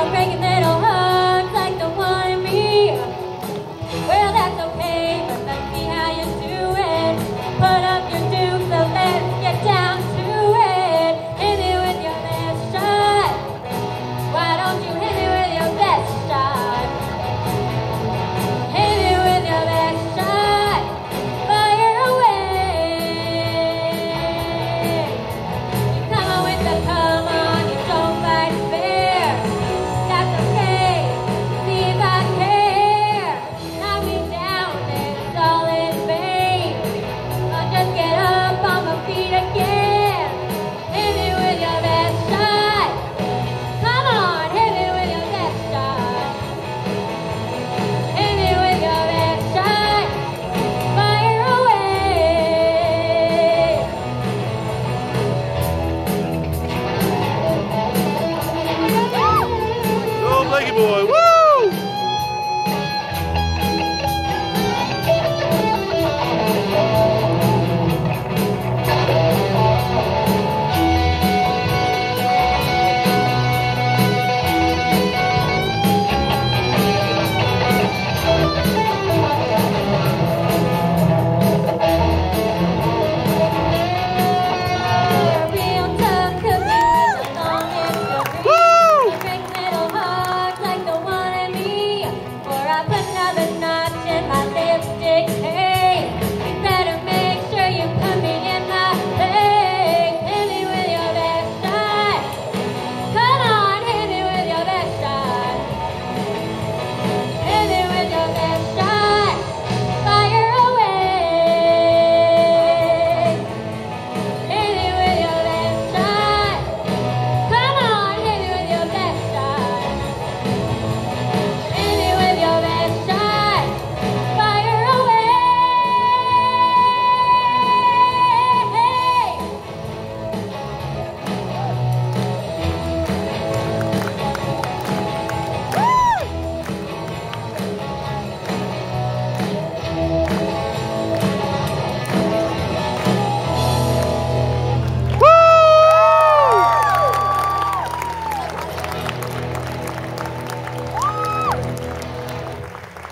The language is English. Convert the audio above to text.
I'm praying.